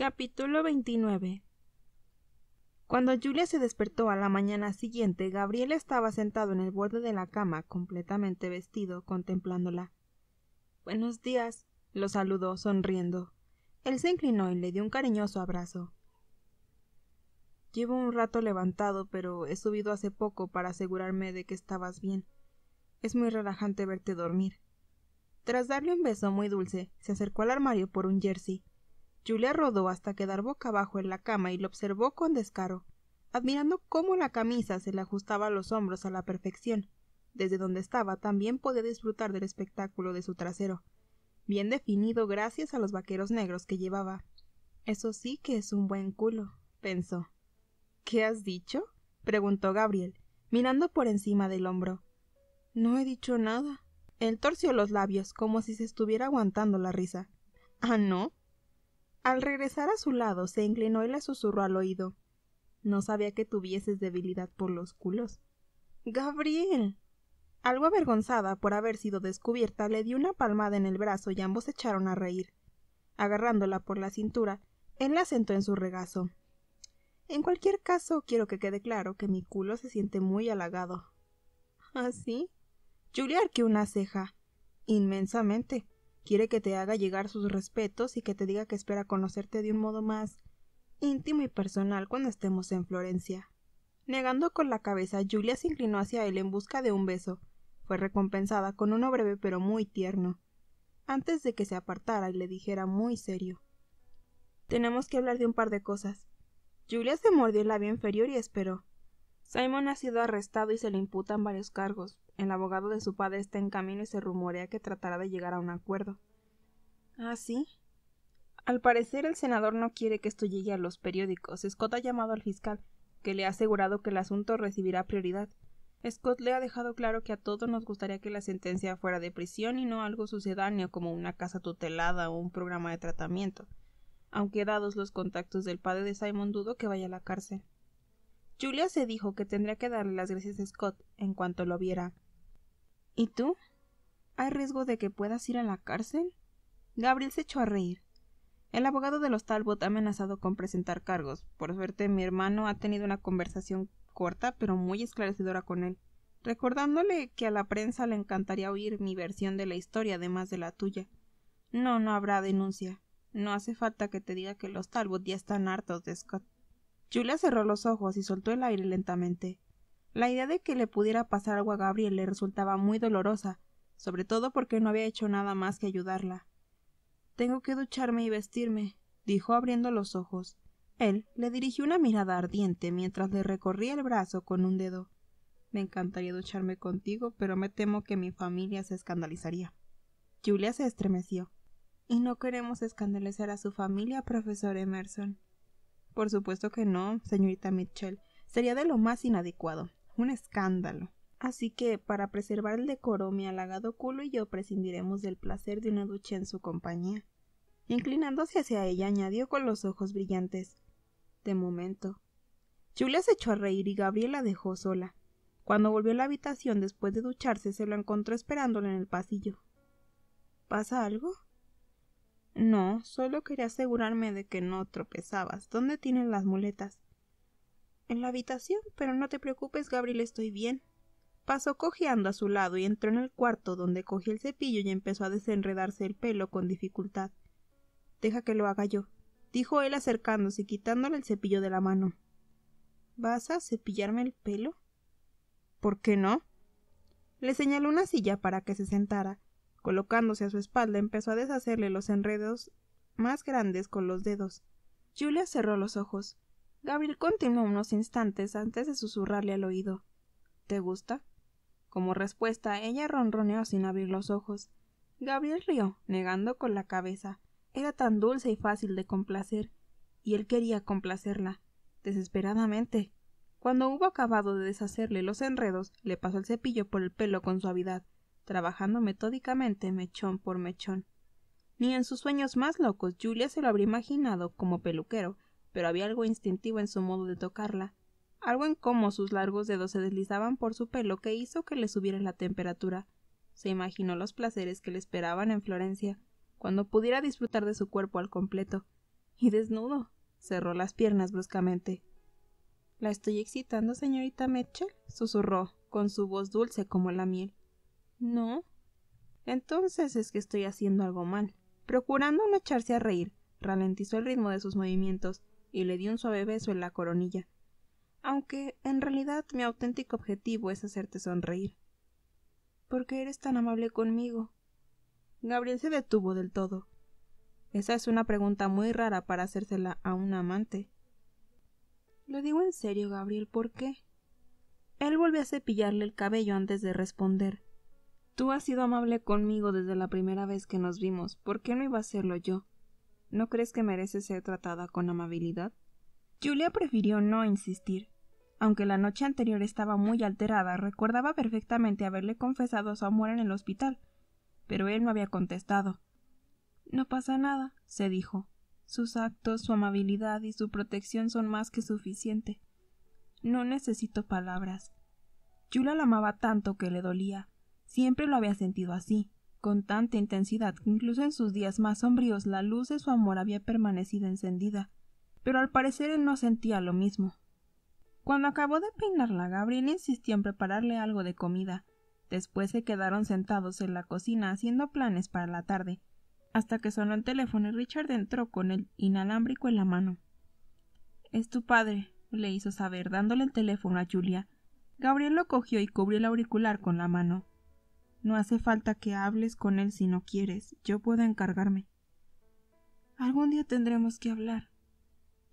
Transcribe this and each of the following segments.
Capítulo 29 Cuando Julia se despertó a la mañana siguiente, Gabriel estaba sentado en el borde de la cama, completamente vestido, contemplándola. Buenos días, lo saludó, sonriendo. Él se inclinó y le dio un cariñoso abrazo. Llevo un rato levantado, pero he subido hace poco para asegurarme de que estabas bien. Es muy relajante verte dormir. Tras darle un beso muy dulce, se acercó al armario por un jersey Julia rodó hasta quedar boca abajo en la cama y lo observó con descaro, admirando cómo la camisa se le ajustaba a los hombros a la perfección. Desde donde estaba también podía disfrutar del espectáculo de su trasero, bien definido gracias a los vaqueros negros que llevaba. Eso sí que es un buen culo, pensó. ¿Qué has dicho? preguntó Gabriel, mirando por encima del hombro. No he dicho nada. Él torció los labios como si se estuviera aguantando la risa. Ah, no. Al regresar a su lado, se inclinó y le susurró al oído. No sabía que tuvieses debilidad por los culos. Gabriel. Algo avergonzada por haber sido descubierta, le dio una palmada en el brazo y ambos echaron a reír. Agarrándola por la cintura, él la sentó en su regazo. En cualquier caso, quiero que quede claro que mi culo se siente muy halagado. ¿Ah, sí? Julia arqueó una ceja. Inmensamente. Quiere que te haga llegar sus respetos y que te diga que espera conocerte de un modo más íntimo y personal cuando estemos en Florencia. Negando con la cabeza, Julia se inclinó hacia él en busca de un beso. Fue recompensada con uno breve pero muy tierno. Antes de que se apartara y le dijera muy serio. Tenemos que hablar de un par de cosas. Julia se mordió el labio inferior y esperó. Simon ha sido arrestado y se le imputan varios cargos. El abogado de su padre está en camino y se rumorea que tratará de llegar a un acuerdo. ¿Ah, sí? Al parecer el senador no quiere que esto llegue a los periódicos. Scott ha llamado al fiscal, que le ha asegurado que el asunto recibirá prioridad. Scott le ha dejado claro que a todos nos gustaría que la sentencia fuera de prisión y no algo sucedáneo como una casa tutelada o un programa de tratamiento. Aunque dados los contactos del padre de Simon dudo que vaya a la cárcel. Julia se dijo que tendría que darle las gracias a Scott en cuanto lo viera. ¿Y tú? ¿Hay riesgo de que puedas ir a la cárcel? Gabriel se echó a reír. El abogado de los Talbot ha amenazado con presentar cargos. Por suerte, mi hermano ha tenido una conversación corta pero muy esclarecedora con él, recordándole que a la prensa le encantaría oír mi versión de la historia además de la tuya. No, no habrá denuncia. No hace falta que te diga que los Talbot ya están hartos de Scott. Julia cerró los ojos y soltó el aire lentamente. La idea de que le pudiera pasar algo a Gabriel le resultaba muy dolorosa, sobre todo porque no había hecho nada más que ayudarla. Tengo que ducharme y vestirme, dijo abriendo los ojos. Él le dirigió una mirada ardiente mientras le recorría el brazo con un dedo. Me encantaría ducharme contigo, pero me temo que mi familia se escandalizaría. Julia se estremeció. Y no queremos escandalizar a su familia, profesor Emerson. Por supuesto que no, señorita Mitchell. Sería de lo más inadecuado un escándalo. Así que, para preservar el decoro, mi halagado culo y yo prescindiremos del placer de una ducha en su compañía. Inclinándose hacia ella, añadió con los ojos brillantes. De momento. Julia se echó a reír y Gabriela la dejó sola. Cuando volvió a la habitación después de ducharse, se lo encontró esperándole en el pasillo. ¿Pasa algo? No, solo quería asegurarme de que no tropezabas. ¿Dónde tienen las muletas? en la habitación, pero no te preocupes, Gabriel, estoy bien. Pasó cojeando a su lado y entró en el cuarto donde cogió el cepillo y empezó a desenredarse el pelo con dificultad. Deja que lo haga yo, dijo él acercándose y quitándole el cepillo de la mano. ¿Vas a cepillarme el pelo? ¿Por qué no? Le señaló una silla para que se sentara. Colocándose a su espalda empezó a deshacerle los enredos más grandes con los dedos. Julia cerró los ojos. Gabriel continuó unos instantes antes de susurrarle al oído. ¿Te gusta? Como respuesta, ella ronroneó sin abrir los ojos. Gabriel rió, negando con la cabeza. Era tan dulce y fácil de complacer, y él quería complacerla, desesperadamente. Cuando hubo acabado de deshacerle los enredos, le pasó el cepillo por el pelo con suavidad, trabajando metódicamente mechón por mechón. Ni en sus sueños más locos Julia se lo habría imaginado como peluquero, pero había algo instintivo en su modo de tocarla, algo en cómo sus largos dedos se deslizaban por su pelo que hizo que le subiera la temperatura. Se imaginó los placeres que le esperaban en Florencia, cuando pudiera disfrutar de su cuerpo al completo, Y desnudo. Cerró las piernas bruscamente. ¿La estoy excitando, señorita Mitchell? susurró, con su voz dulce como la miel. No. Entonces es que estoy haciendo algo mal. Procurando no echarse a reír, ralentizó el ritmo de sus movimientos y le dio un suave beso en la coronilla. Aunque en realidad mi auténtico objetivo es hacerte sonreír. ¿Por qué eres tan amable conmigo? Gabriel se detuvo del todo. Esa es una pregunta muy rara para hacérsela a un amante. Lo digo en serio, Gabriel, ¿por qué? Él volvió a cepillarle el cabello antes de responder. Tú has sido amable conmigo desde la primera vez que nos vimos. ¿Por qué no iba a serlo yo? ¿No crees que mereces ser tratada con amabilidad? Julia prefirió no insistir. Aunque la noche anterior estaba muy alterada, recordaba perfectamente haberle confesado su amor en el hospital, pero él no había contestado. No pasa nada, se dijo. Sus actos, su amabilidad y su protección son más que suficiente. No necesito palabras. Julia la amaba tanto que le dolía. Siempre lo había sentido así, con tanta intensidad que incluso en sus días más sombríos la luz de su amor había permanecido encendida. Pero al parecer él no sentía lo mismo. Cuando acabó de peinarla, Gabriel insistió en prepararle algo de comida. Después se quedaron sentados en la cocina haciendo planes para la tarde, hasta que sonó el teléfono y Richard entró con el inalámbrico en la mano. Es tu padre, le hizo saber, dándole el teléfono a Julia. Gabriel lo cogió y cubrió el auricular con la mano. No hace falta que hables con él si no quieres. Yo puedo encargarme. Algún día tendremos que hablar.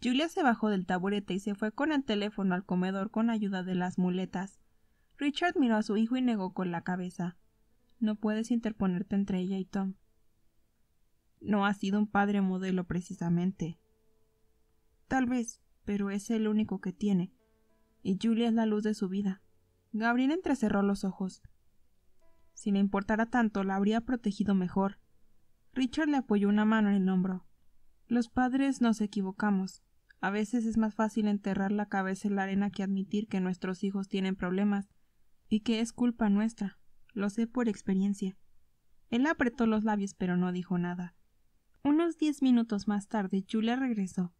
Julia se bajó del taburete y se fue con el teléfono al comedor con ayuda de las muletas. Richard miró a su hijo y negó con la cabeza. No puedes interponerte entre ella y Tom. No ha sido un padre modelo precisamente. Tal vez, pero es el único que tiene. Y Julia es la luz de su vida. Gabriel entrecerró los ojos. Si le importara tanto, la habría protegido mejor. Richard le apoyó una mano en el hombro. Los padres nos equivocamos. A veces es más fácil enterrar la cabeza en la arena que admitir que nuestros hijos tienen problemas y que es culpa nuestra. Lo sé por experiencia. Él apretó los labios pero no dijo nada. Unos diez minutos más tarde Julia regresó.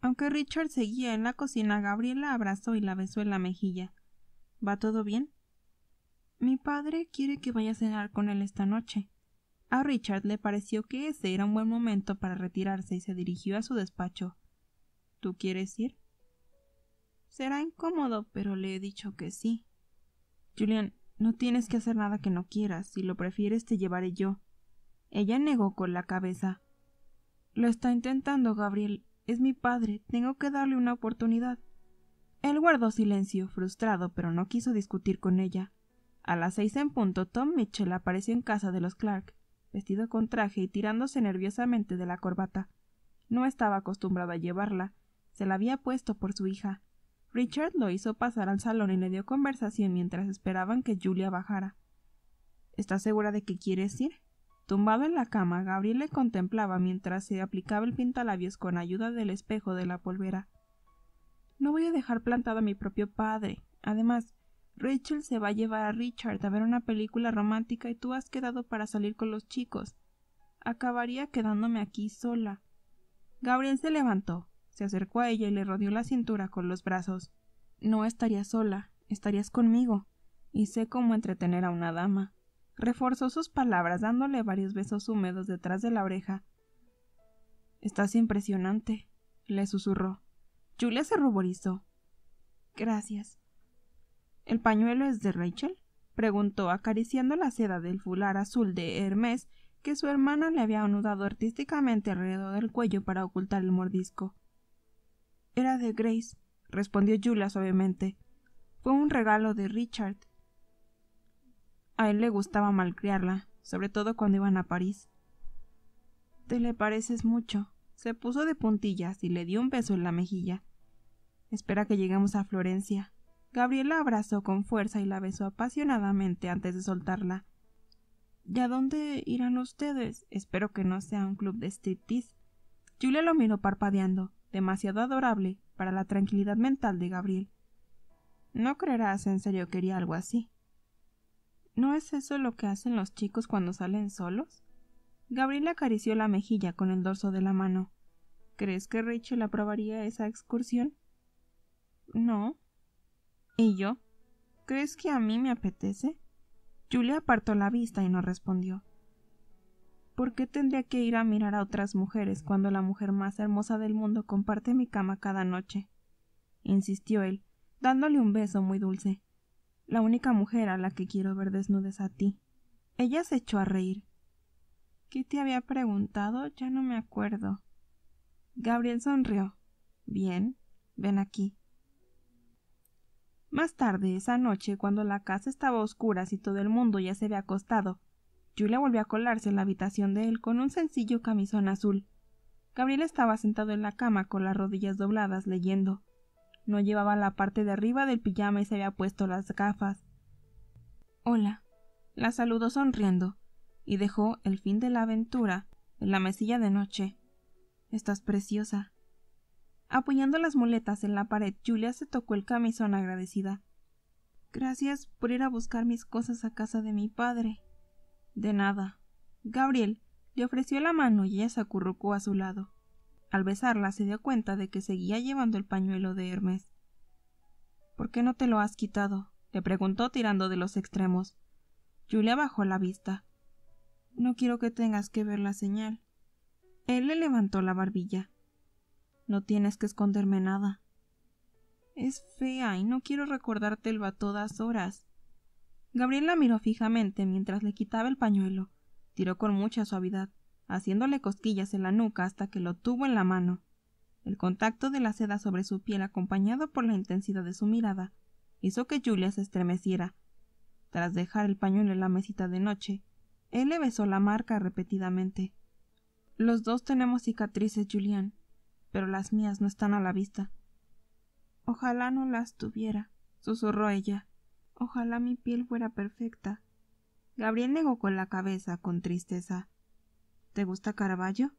Aunque Richard seguía en la cocina, Gabriela la abrazó y la besó en la mejilla. ¿Va todo bien? Mi padre quiere que vaya a cenar con él esta noche. A Richard le pareció que ese era un buen momento para retirarse y se dirigió a su despacho. ¿Tú quieres ir? Será incómodo, pero le he dicho que sí. Julian, no tienes que hacer nada que no quieras. Si lo prefieres, te llevaré yo. Ella negó con la cabeza. Lo está intentando, Gabriel. Es mi padre. Tengo que darle una oportunidad. Él guardó silencio, frustrado, pero no quiso discutir con ella. A las seis en punto, Tom Mitchell apareció en casa de los Clark, vestido con traje y tirándose nerviosamente de la corbata. No estaba acostumbrado a llevarla, se la había puesto por su hija. Richard lo hizo pasar al salón y le dio conversación mientras esperaban que Julia bajara. ¿Estás segura de que quieres ir? Tumbado en la cama, Gabriel le contemplaba mientras se aplicaba el pintalabios con ayuda del espejo de la polvera. No voy a dejar plantado a mi propio padre. Además, Rachel se va a llevar a Richard a ver una película romántica y tú has quedado para salir con los chicos. Acabaría quedándome aquí sola. Gabriel se levantó, se acercó a ella y le rodeó la cintura con los brazos. No estarías sola, estarías conmigo, y sé cómo entretener a una dama. Reforzó sus palabras dándole varios besos húmedos detrás de la oreja. Estás impresionante, le susurró. Julia se ruborizó. Gracias. ¿El pañuelo es de Rachel? preguntó, acariciando la seda del fular azul de Hermes que su hermana le había anudado artísticamente alrededor del cuello para ocultar el mordisco. Era de Grace, respondió Julia suavemente. Fue un regalo de Richard. A él le gustaba malcriarla, sobre todo cuando iban a París. Te le pareces mucho. Se puso de puntillas y le dio un beso en la mejilla. Espera que lleguemos a Florencia. Gabriel la abrazó con fuerza y la besó apasionadamente antes de soltarla. ¿Y a dónde irán ustedes? Espero que no sea un club de striptease. Julia lo miró parpadeando, demasiado adorable para la tranquilidad mental de Gabriel. No creerás en serio que quería algo así. ¿No es eso lo que hacen los chicos cuando salen solos? Gabriel acarició la mejilla con el dorso de la mano. ¿Crees que Rachel aprobaría esa excursión? No. ¿Y yo? ¿Crees que a mí me apetece? Julia apartó la vista y no respondió. ¿Por qué tendría que ir a mirar a otras mujeres cuando la mujer más hermosa del mundo comparte mi cama cada noche? insistió él, dándole un beso muy dulce. La única mujer a la que quiero ver desnuda es a ti. Ella se echó a reír. ¿Qué te había preguntado? Ya no me acuerdo. Gabriel sonrió. Bien, ven aquí. Más tarde, esa noche, cuando la casa estaba oscura y todo el mundo ya se había acostado, Julia volvió a colarse en la habitación de él con un sencillo camisón azul. Gabriel estaba sentado en la cama con las rodillas dobladas leyendo. No llevaba la parte de arriba del pijama y se había puesto las gafas. Hola. La saludó sonriendo y dejó el fin de la aventura en la mesilla de noche. Estás preciosa. Apoyando las muletas en la pared, Julia se tocó el camisón agradecida. Gracias por ir a buscar mis cosas a casa de mi padre. De nada. Gabriel le ofreció la mano y ella se acurrucó a su lado. Al besarla se dio cuenta de que seguía llevando el pañuelo de Hermes. ¿Por qué no te lo has quitado? le preguntó tirando de los extremos. Julia bajó la vista. No quiero que tengas que ver la señal. Él le levantó la barbilla. No tienes que esconderme nada. Es fea y no quiero recordártelo a todas horas. Gabriel la miró fijamente mientras le quitaba el pañuelo. Tiró con mucha suavidad, haciéndole cosquillas en la nuca hasta que lo tuvo en la mano. El contacto de la seda sobre su piel, acompañado por la intensidad de su mirada, hizo que Julia se estremeciera. Tras dejar el pañuelo en la mesita de noche, él le besó la marca repetidamente. Los dos tenemos cicatrices, Julián pero las mías no están a la vista. Ojalá no las tuviera, susurró ella. Ojalá mi piel fuera perfecta. Gabriel negó con la cabeza con tristeza. ¿Te gusta Caravaggio?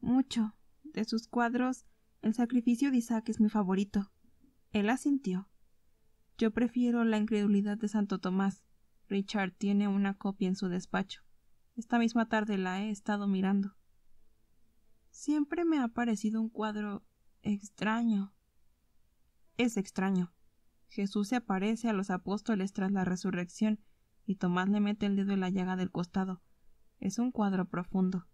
Mucho. De sus cuadros, el sacrificio de Isaac es mi favorito. Él asintió. Yo prefiero la incredulidad de Santo Tomás. Richard tiene una copia en su despacho. Esta misma tarde la he estado mirando. Siempre me ha parecido un cuadro extraño. Es extraño. Jesús se aparece a los apóstoles tras la resurrección y Tomás le mete el dedo en la llaga del costado. Es un cuadro profundo.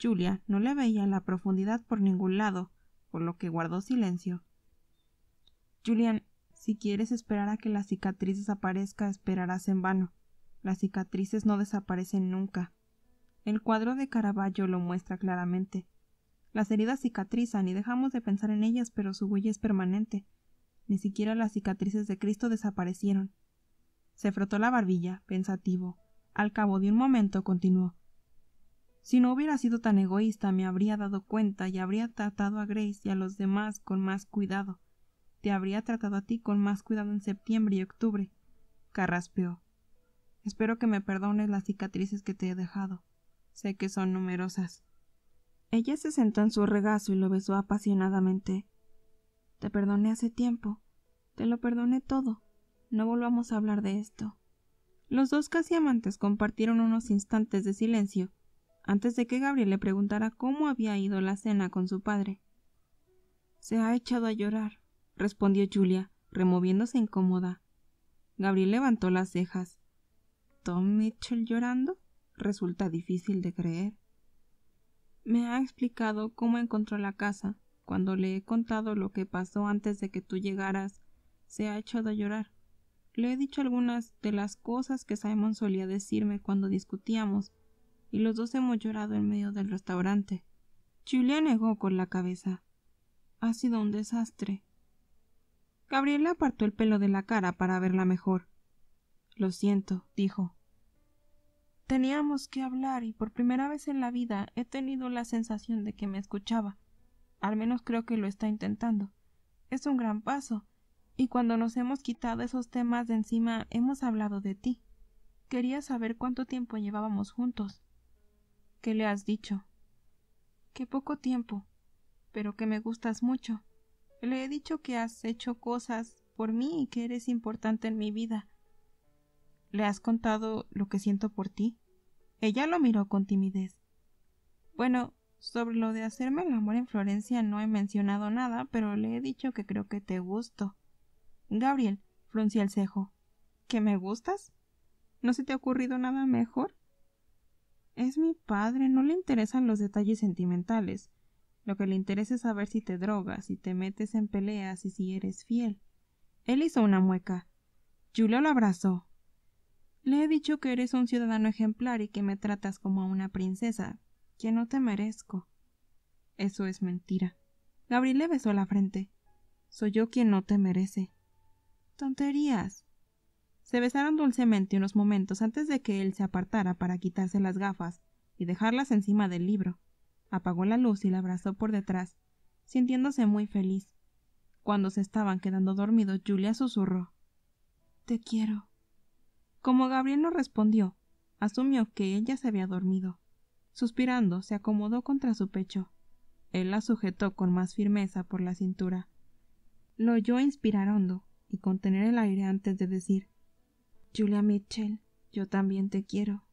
Julia no le veía la profundidad por ningún lado, por lo que guardó silencio. Julian, si quieres esperar a que la cicatriz desaparezca, esperarás en vano. Las cicatrices no desaparecen nunca. El cuadro de Caravaggio lo muestra claramente. Las heridas cicatrizan y dejamos de pensar en ellas, pero su huella es permanente. Ni siquiera las cicatrices de Cristo desaparecieron. Se frotó la barbilla, pensativo. Al cabo de un momento continuó. Si no hubiera sido tan egoísta, me habría dado cuenta y habría tratado a Grace y a los demás con más cuidado. Te habría tratado a ti con más cuidado en septiembre y octubre. Carraspeó. Espero que me perdones las cicatrices que te he dejado. Sé que son numerosas. Ella se sentó en su regazo y lo besó apasionadamente. Te perdoné hace tiempo. Te lo perdoné todo. No volvamos a hablar de esto. Los dos casi amantes compartieron unos instantes de silencio antes de que Gabriel le preguntara cómo había ido la cena con su padre. Se ha echado a llorar, respondió Julia, removiéndose incómoda. Gabriel levantó las cejas. ¿Tom Mitchell llorando? Resulta difícil de creer. Me ha explicado cómo encontró la casa. Cuando le he contado lo que pasó antes de que tú llegaras, se ha echado a llorar. Le he dicho algunas de las cosas que Simon solía decirme cuando discutíamos, y los dos hemos llorado en medio del restaurante. Julia negó con la cabeza. Ha sido un desastre. Gabriela apartó el pelo de la cara para verla mejor. Lo siento, dijo. Teníamos que hablar y por primera vez en la vida he tenido la sensación de que me escuchaba. Al menos creo que lo está intentando. Es un gran paso. Y cuando nos hemos quitado esos temas de encima hemos hablado de ti. Quería saber cuánto tiempo llevábamos juntos. ¿Qué le has dicho? Que poco tiempo, pero que me gustas mucho. Le he dicho que has hecho cosas por mí y que eres importante en mi vida ¿Le has contado lo que siento por ti? Ella lo miró con timidez. Bueno, Sobre lo de hacerme el amor en Florencia no he mencionado nada, pero le he dicho que creo que te gusto. Gabriel fruncía el cejo. ¿Que me gustas? ¿No se te ha ocurrido nada mejor? Es mi padre, no le interesan los detalles sentimentales. Lo que le interesa es saber si te drogas, si te metes en peleas y si eres fiel. Él hizo una mueca. Julia lo abrazó. Le he dicho que eres un ciudadano ejemplar y que me tratas como a una princesa, que no te merezco. Eso es mentira. Gabriel le besó la frente. Soy yo quien no te merece. Tonterías. Se besaron dulcemente unos momentos antes de que él se apartara para quitarse las gafas y dejarlas encima del libro. Apagó la luz y la abrazó por detrás, sintiéndose muy feliz. Cuando se estaban quedando dormidos, Julia susurró Te quiero. Como Gabriel no respondió, asumió que ella se había dormido. Suspirando, se acomodó contra su pecho. Él la sujetó con más firmeza por la cintura. Lo oyó inspirar hondo y contener el aire antes de decir Julia Mitchell, yo también te quiero.